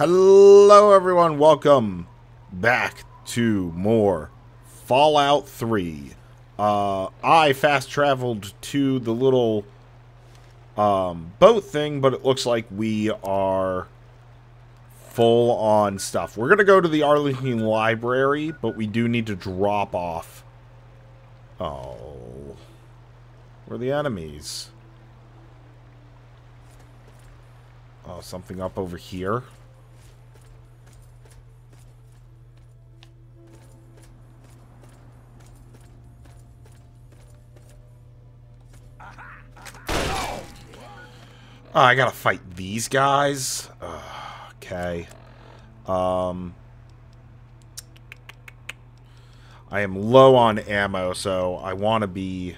Hello, everyone. Welcome back to more Fallout 3. Uh, I fast traveled to the little um, boat thing, but it looks like we are full on stuff. We're going to go to the Arlington Library, but we do need to drop off. Oh. Where are the enemies? Oh, something up over here. Oh, I gotta fight these guys? okay. Um... I am low on ammo, so I want to be...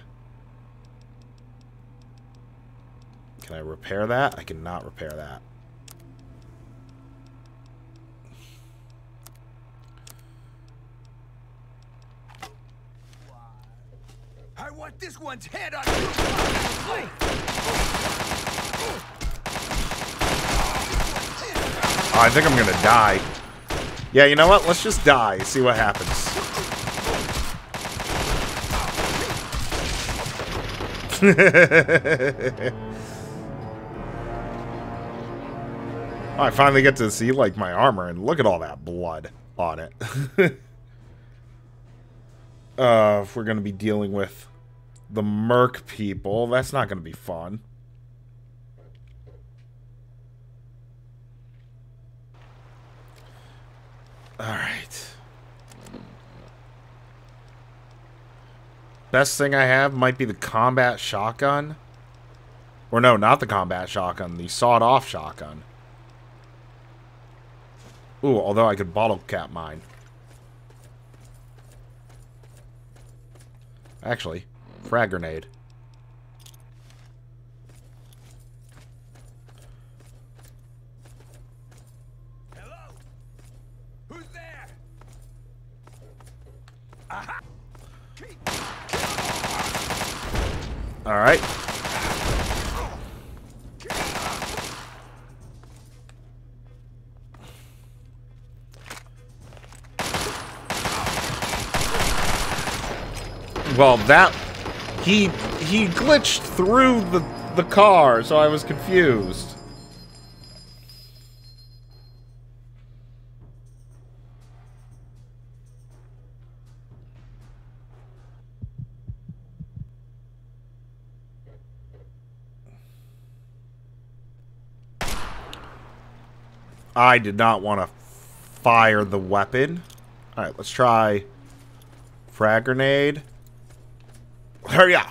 Can I repair that? I cannot repair that. I want this one's head on your Oh, I think I'm gonna die. Yeah, you know what? Let's just die. See what happens. I finally get to see, like, my armor, and look at all that blood on it. uh, if we're gonna be dealing with the Merc people, that's not gonna be fun. Alright. Best thing I have might be the combat shotgun. Or no, not the combat shotgun, the sawed-off shotgun. Ooh, although I could bottle cap mine. Actually, frag grenade. Well, that he he glitched through the the car, so I was confused. I did not want to fire the weapon. All right, let's try frag grenade. Hurry up!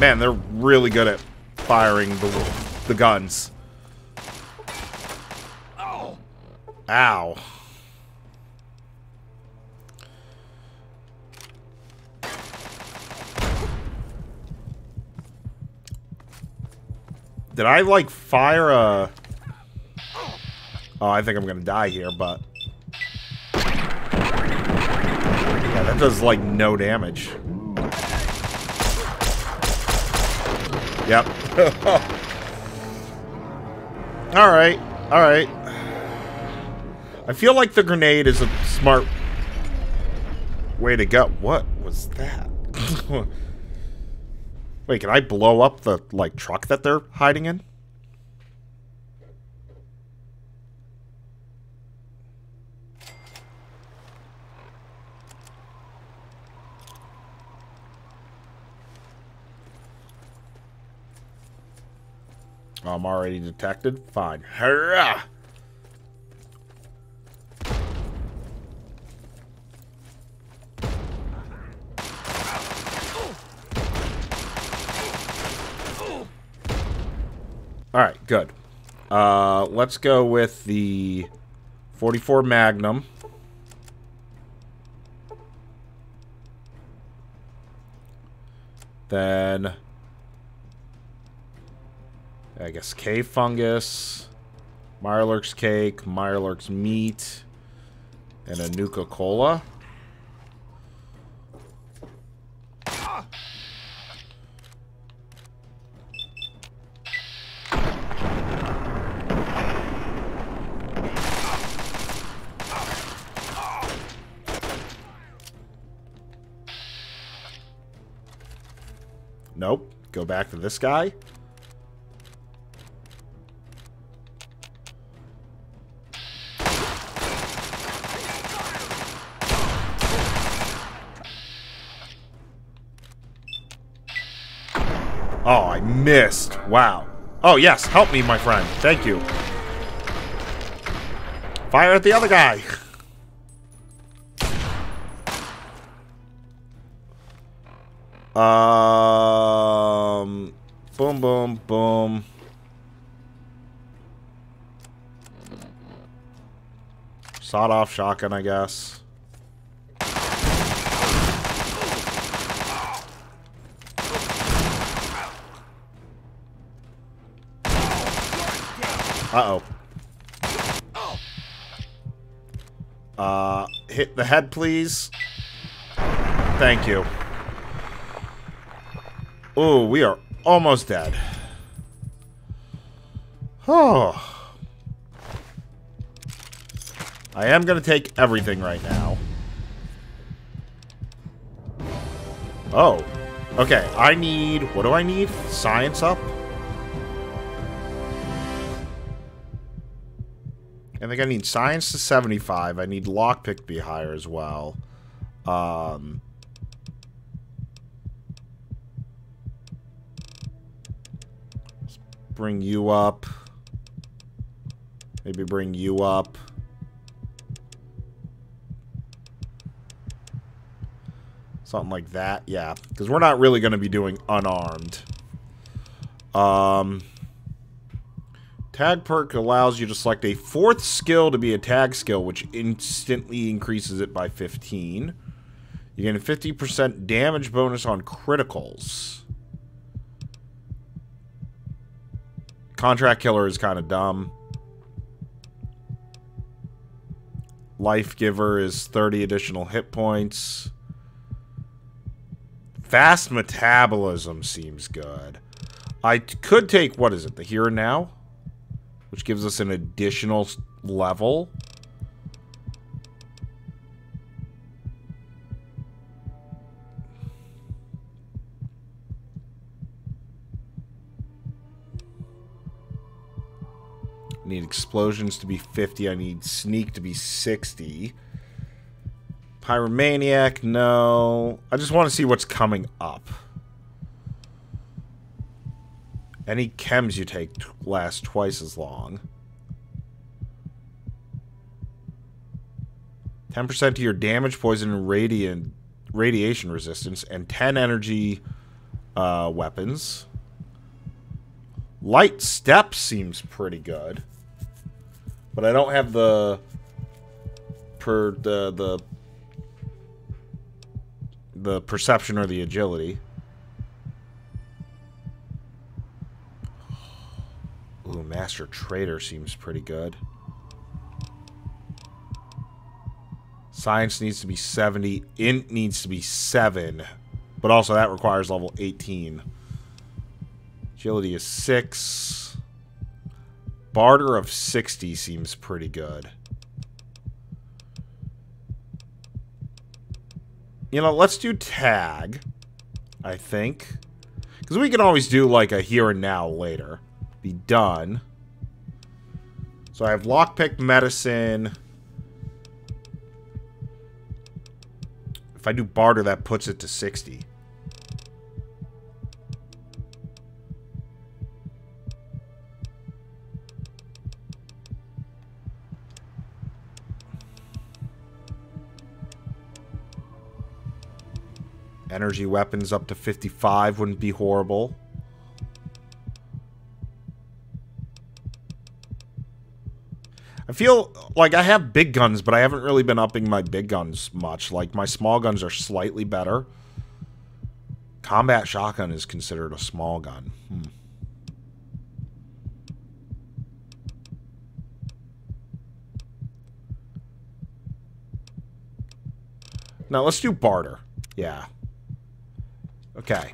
Man, they're really good at firing the the guns. Ow. Did I, like, fire a... Oh, I think I'm gonna die here, but... Yeah, that does, like, no damage. Yep. alright, alright. I feel like the grenade is a smart way to go. What was that? Wait, can I blow up the, like, truck that they're hiding in? I'm already detected. Fine. Hurrah! Good. Uh, let's go with the 44 Magnum. Then... I guess cave fungus, Mirelurk's cake, Mirelurk's meat, And a Nuka-Cola. Nope. Go back to this guy. Oh, I missed. Wow. Oh, yes. Help me, my friend. Thank you. Fire at the other guy. Um, boom, boom, boom. Sawed-off shotgun, I guess. Uh-oh. Uh, hit the head, please. Thank you. Oh, we are almost dead. Oh. I am going to take everything right now. Oh. Okay, I need... What do I need? Science up? I think I need science to 75. I need lockpick to be higher as well. Um... bring you up. Maybe bring you up. Something like that. Yeah, because we're not really going to be doing unarmed. Um, tag perk allows you to select a fourth skill to be a tag skill, which instantly increases it by 15. You get a 50% damage bonus on criticals. Contract Killer is kind of dumb. Life Giver is 30 additional hit points. Fast Metabolism seems good. I could take, what is it, the Here and Now? Which gives us an additional level. Explosions to be 50. I need sneak to be 60. Pyromaniac, no. I just want to see what's coming up. Any chems you take last twice as long. 10% to your damage, poison, and radiant, radiation resistance, and 10 energy uh, weapons. Light Step seems pretty good. But I don't have the per the the the perception or the agility. Ooh, Master Trader seems pretty good. Science needs to be 70. Int needs to be 7. But also that requires level 18. Agility is 6. Barter of 60 seems pretty good. You know, let's do tag, I think. Because we can always do, like, a here and now later. Be done. So I have lockpick medicine. If I do barter, that puts it to 60. Energy weapons up to 55 wouldn't be horrible. I feel like I have big guns, but I haven't really been upping my big guns much. Like, my small guns are slightly better. Combat shotgun is considered a small gun. Hmm. No, let's do barter. Yeah. Okay.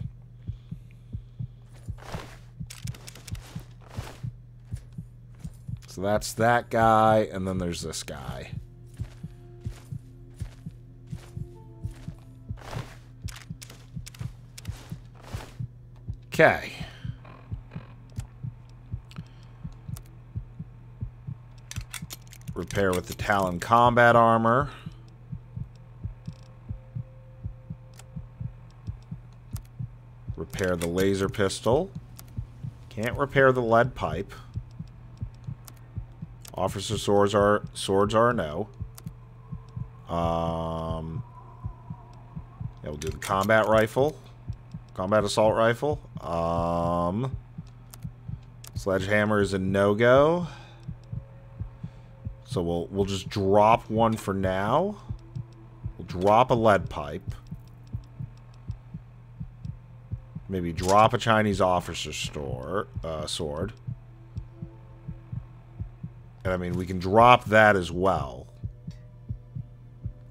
So that's that guy, and then there's this guy. Okay. Repair with the Talon combat armor. Repair the laser pistol. Can't repair the lead pipe. Officer swords are swords are no. Um, yeah, we'll do the combat rifle, combat assault rifle. Um, sledgehammer is a no go. So we'll we'll just drop one for now. We'll drop a lead pipe. Maybe drop a Chinese officer store uh, sword. And I mean, we can drop that as well.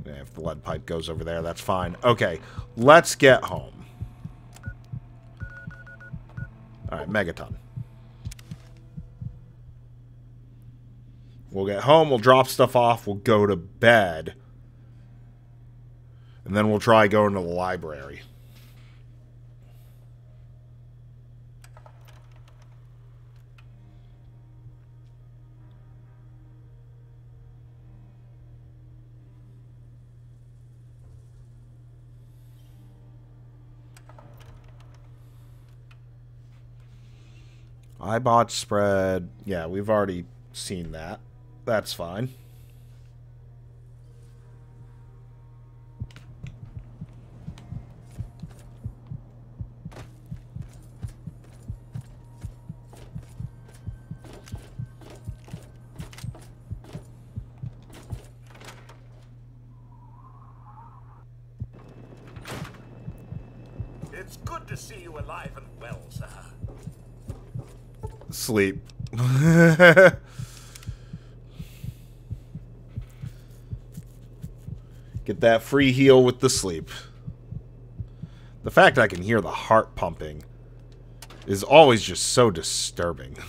If the lead pipe goes over there, that's fine. Okay, let's get home. Alright, Megaton. We'll get home, we'll drop stuff off, we'll go to bed. And then we'll try going to the library. iBot spread. Yeah, we've already seen that. That's fine. Sleep. Get that free heal with the sleep. The fact I can hear the heart pumping is always just so disturbing.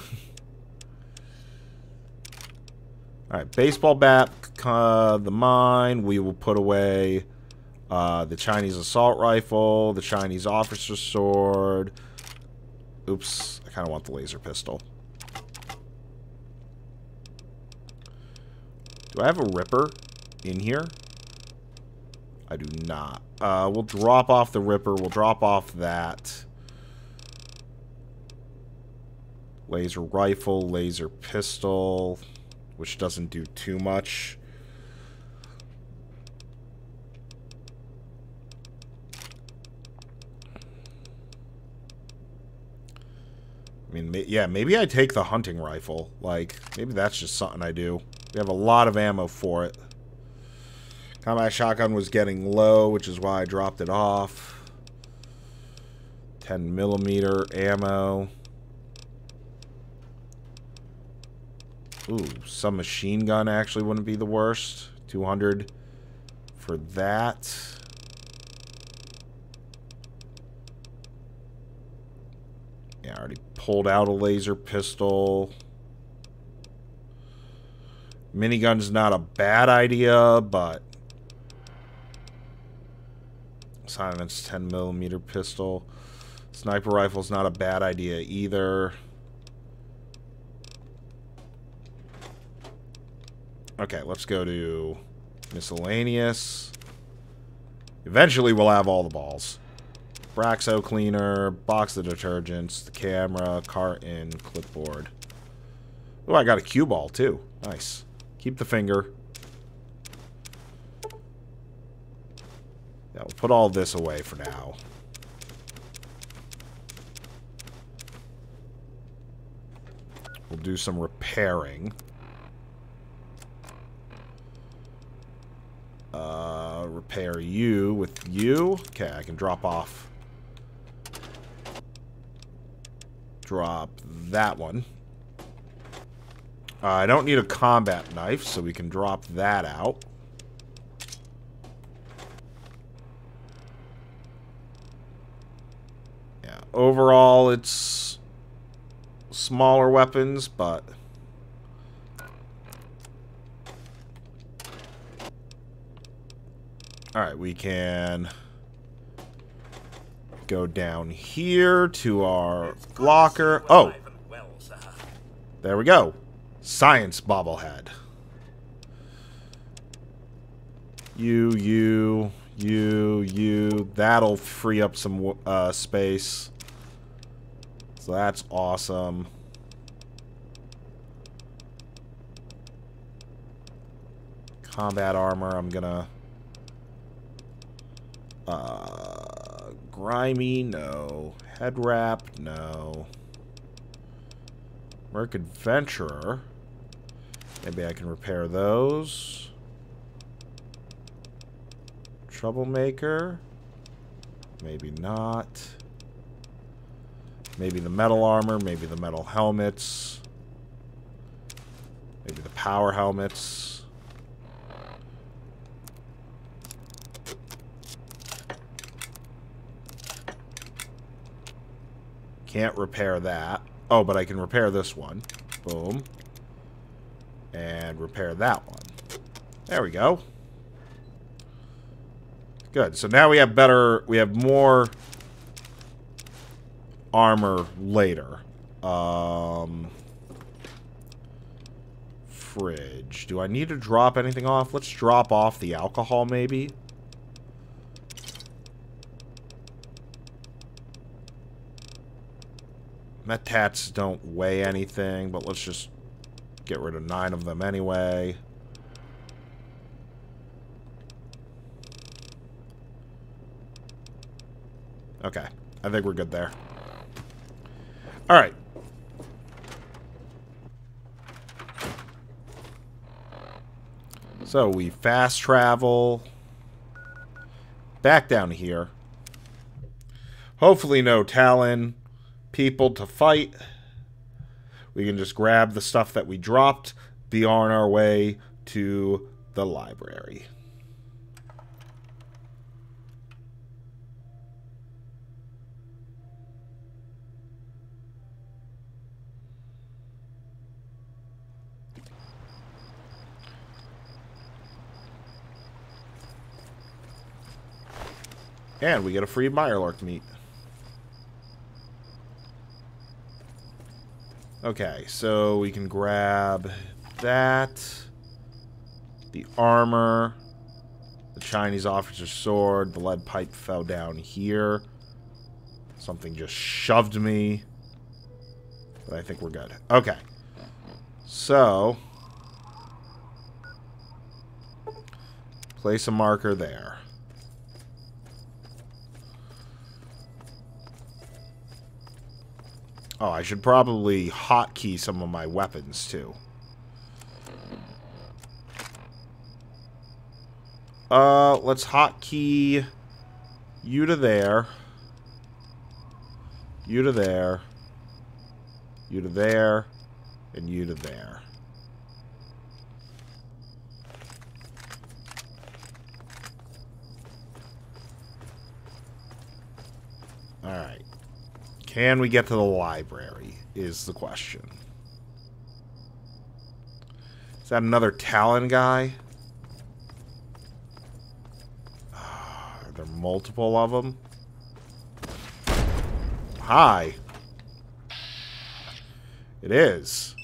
Alright, baseball bat, uh, the mine. We will put away uh, the Chinese assault rifle, the Chinese officer sword. Oops, I kind of want the laser pistol. Do I have a ripper in here? I do not. Uh, we'll drop off the ripper. We'll drop off that. Laser rifle, laser pistol, which doesn't do too much. I mean, yeah, maybe I take the hunting rifle. Like, maybe that's just something I do. We have a lot of ammo for it. Combat shotgun was getting low, which is why I dropped it off. 10 millimeter ammo. Ooh, some machine gun actually wouldn't be the worst. 200 for that. Yeah, I already pulled out a laser pistol. Minigun's not a bad idea, but Silence 10 millimeter pistol. Sniper rifle's not a bad idea either. Okay, let's go to miscellaneous. Eventually we'll have all the balls. Braxo cleaner, box of detergents, the camera, carton, clipboard. Oh, I got a cue ball too. Nice. Keep the finger. Yeah, we'll put all this away for now. We'll do some repairing. Uh, repair you with you. Okay, I can drop off. drop that one. Uh, I don't need a combat knife, so we can drop that out. Yeah, overall it's smaller weapons, but... Alright, we can go down here to our locker. Oh, there we go. Science bobblehead. You, you, you, you. That'll free up some uh, space. So that's awesome. Combat armor, I'm gonna... Uh, grimy, no. Head wrap, no. Merc Adventurer. Maybe I can repair those. Troublemaker. Maybe not. Maybe the metal armor, maybe the metal helmets. Maybe the power helmets. Can't repair that. Oh, but I can repair this one. Boom. And repair that one. There we go. Good. So now we have better... We have more armor later. Um... Fridge. Do I need to drop anything off? Let's drop off the alcohol, maybe. Mentats don't weigh anything, but let's just get rid of nine of them anyway. Okay. I think we're good there. Alright. So we fast travel back down here. Hopefully no Talon people to fight. We can just grab the stuff that we dropped, be on our way to the library. And we get a free Mirelurk meat. Okay, so we can grab that, the armor, the Chinese officer's sword, the lead pipe fell down here. Something just shoved me. But I think we're good. Okay. So, place a marker there. Oh, I should probably hotkey some of my weapons, too. Uh, let's hotkey you to there. You to there. You to there. And you to there. Alright. Can we get to the library, is the question. Is that another Talon guy? Ah, are there multiple of them? Hi. It is.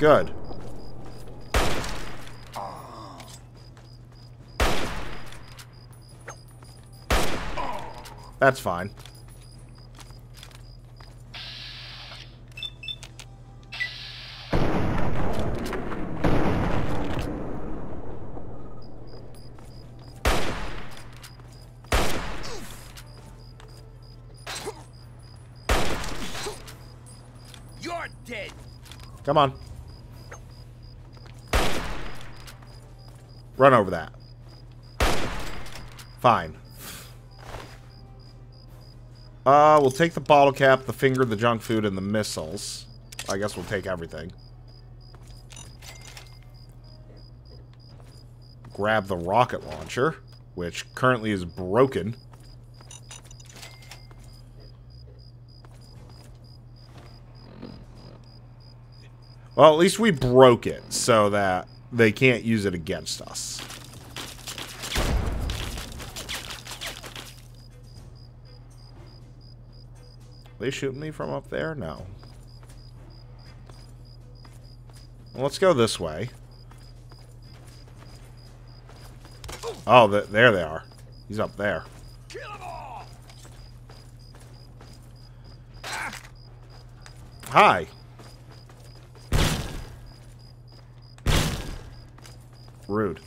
Good. That's fine. You're dead. Come on. Run over that. Fine. Uh, we'll take the bottle cap, the finger, the junk food, and the missiles. I guess we'll take everything. grab the rocket launcher, which currently is broken. Well, at least we broke it so that they can't use it against us. They shooting me from up there? No. Well, let's go this way. Oh, the, there they are. He's up there. Hi. Rude.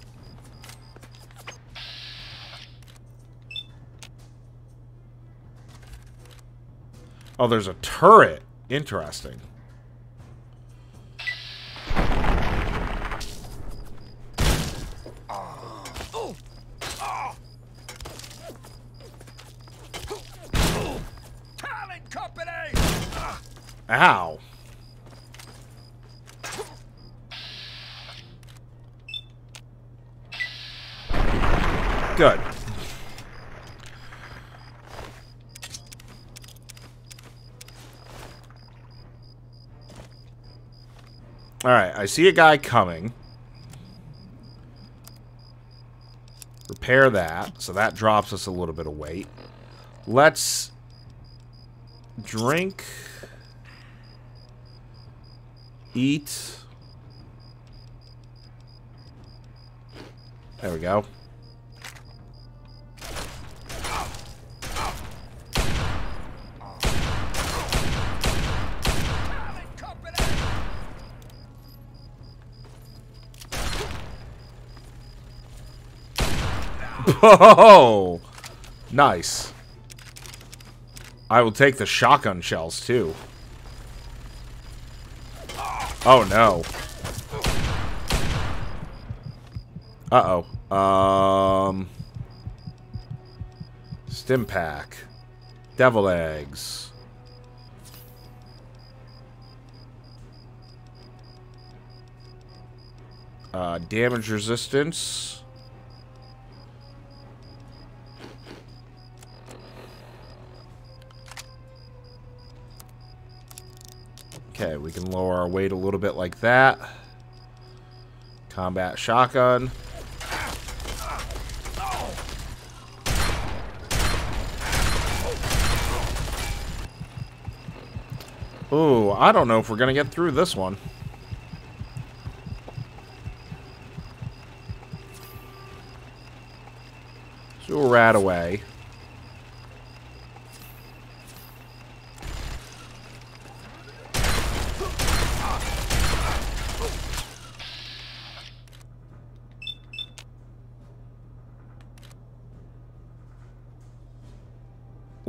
Oh, there's a turret. Interesting. Oh! Oh! Talon Company! Ow. Good. Alright, I see a guy coming. Repair that, so that drops us a little bit of weight. Let's drink eat. There we go. Oh, nice. I will take the shotgun shells too. Oh no. Uh oh. Um. Stimpak. Devil eggs. Uh, damage resistance. We can lower our weight a little bit like that. Combat shotgun. Ooh, I don't know if we're gonna get through this one. So we'll rat away.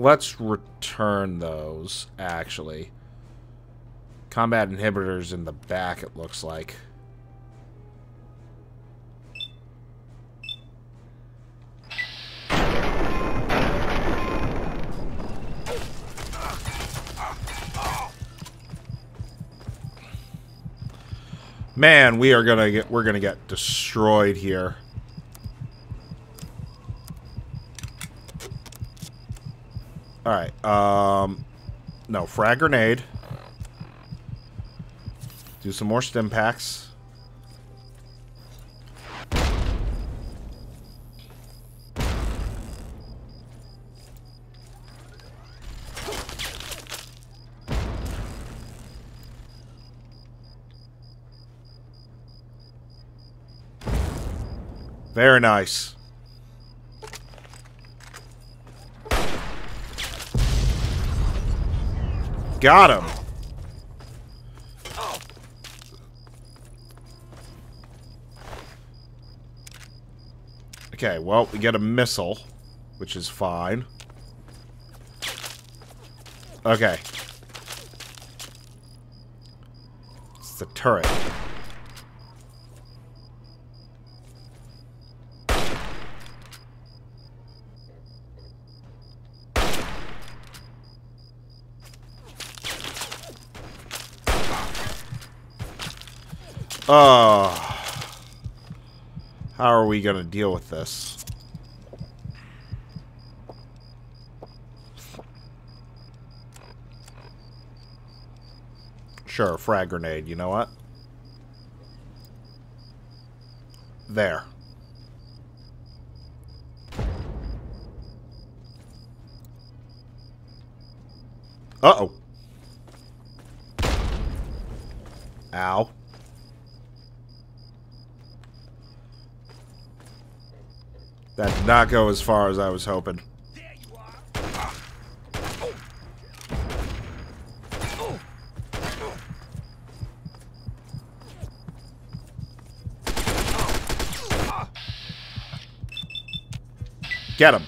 Let's return those, actually. Combat inhibitors in the back, it looks like. Man, we are gonna get we're gonna get destroyed here. Alright, um no, frag grenade. Do some more stimpaks. Very nice. Got him. Okay, well, we get a missile, which is fine. Okay. It's the turret. Oh. How are we going to deal with this? Sure, frag grenade. You know what? There. Uh-oh. Ow. Not go as far as I was hoping. Get him.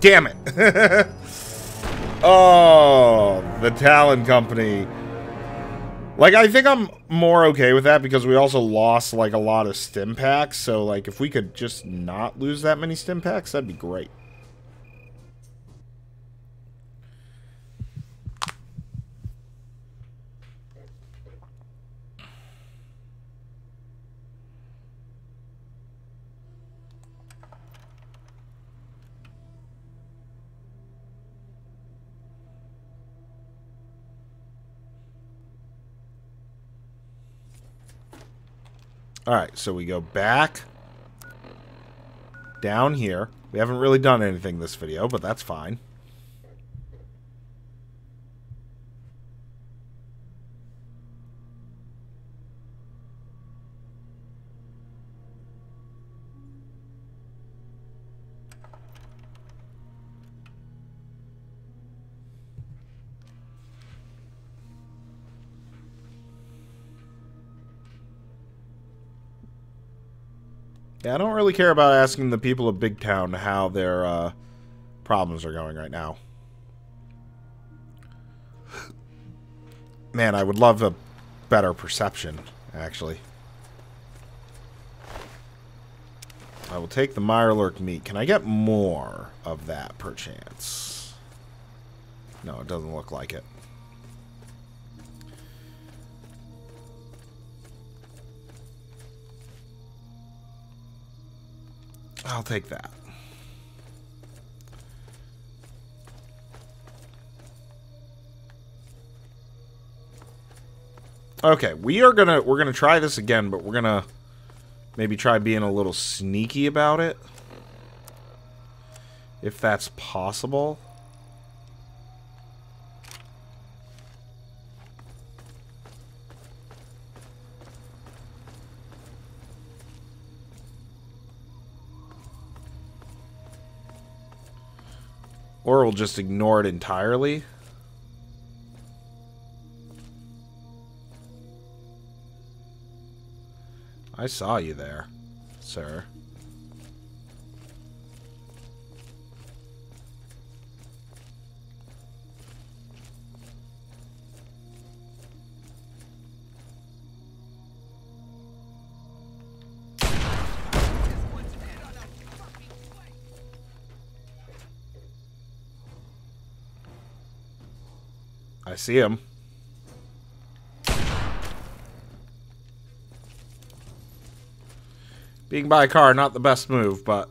Damn it. oh, the Talon Company. Like, I think I'm more okay with that because we also lost, like, a lot of stimpaks. So, like, if we could just not lose that many stimpaks, that'd be great. Alright, so we go back down here. We haven't really done anything this video, but that's fine. Yeah, I don't really care about asking the people of Big Town how their uh, problems are going right now. Man, I would love a better perception, actually. I will take the Mirelurk meat. Can I get more of that, perchance? No, it doesn't look like it. I'll take that. Okay, we are gonna we're gonna try this again, but we're gonna maybe try being a little sneaky about it. If that's possible. Or we'll just ignore it entirely. I saw you there, sir. See him. Being by a car, not the best move, but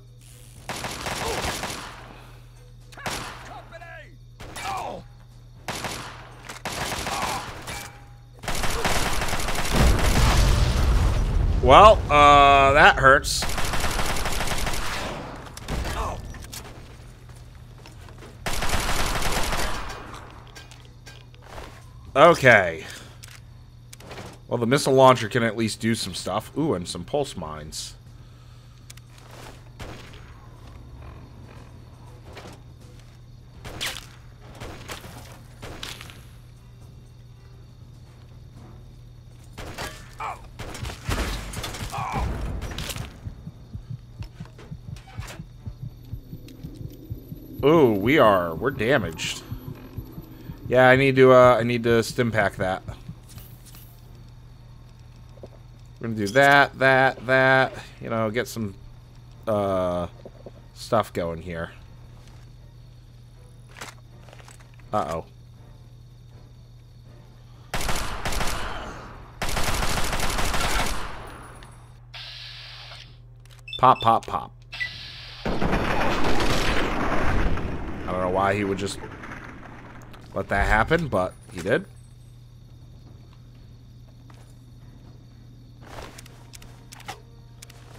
well, uh, that hurts. Okay. Well, the missile launcher can at least do some stuff. Ooh, and some pulse mines. Ooh, we are. We're damaged. Yeah, I need to, uh, I need to stimpak that. We're gonna do that, that, that, you know, get some, uh, stuff going here. Uh-oh. Pop, pop, pop. I don't know why he would just let that happen, but he did.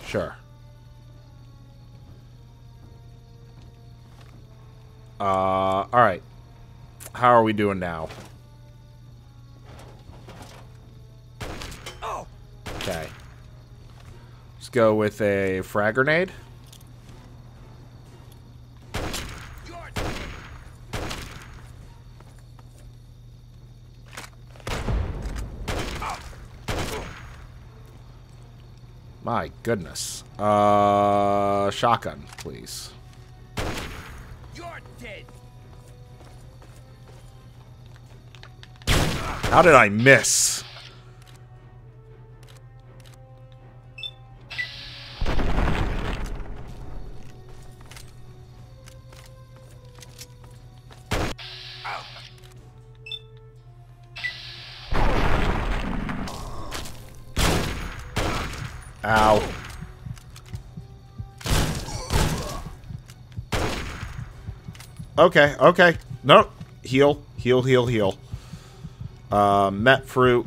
Sure. Uh, alright. How are we doing now? Oh, Okay. Let's go with a frag grenade. you're My goodness. Uh, shotgun, please. you're dead. How did I miss? Okay, okay. No. Heal, heal, heal, heal. Uh, Mutfruit,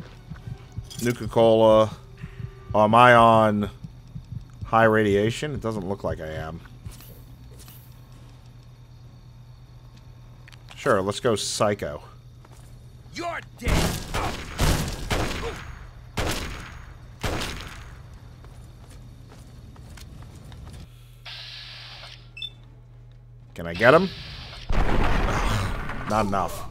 Nuka Cola. Oh, am I on high radiation? It doesn't look like I am. Sure, let's go Psycho. You're dead. Can I get him? Not enough.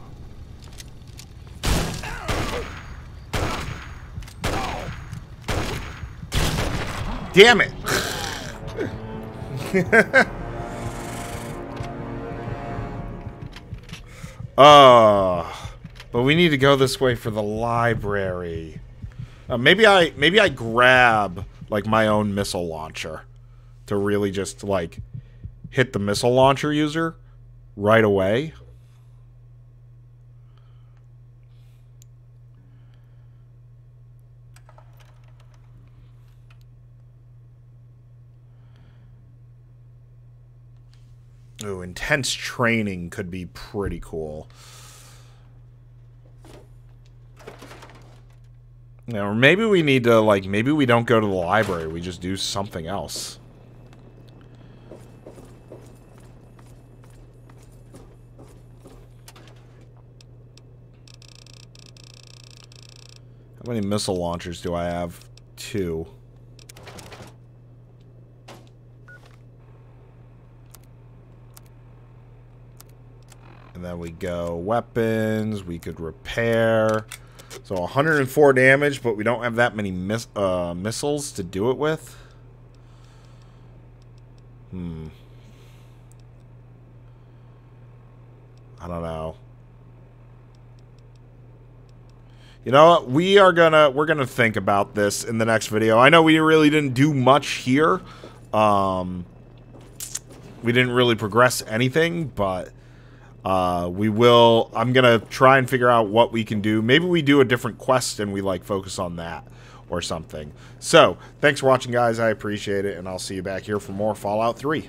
Damn it! uh, but we need to go this way for the library. Uh, maybe I maybe I grab like my own missile launcher to really just like hit the missile launcher user right away. Ooh, intense training could be pretty cool. Yeah, or maybe we need to, like, maybe we don't go to the library. We just do something else. How many missile launchers do I have? Two. And then we go weapons. We could repair. So 104 damage, but we don't have that many miss uh, missiles to do it with. Hmm. I don't know. You know what? We are gonna we're gonna think about this in the next video. I know we really didn't do much here. Um, we didn't really progress anything, but uh, we will. I'm gonna try and figure out what we can do. Maybe we do a different quest and we like focus on that or something. So thanks for watching, guys. I appreciate it, and I'll see you back here for more Fallout 3.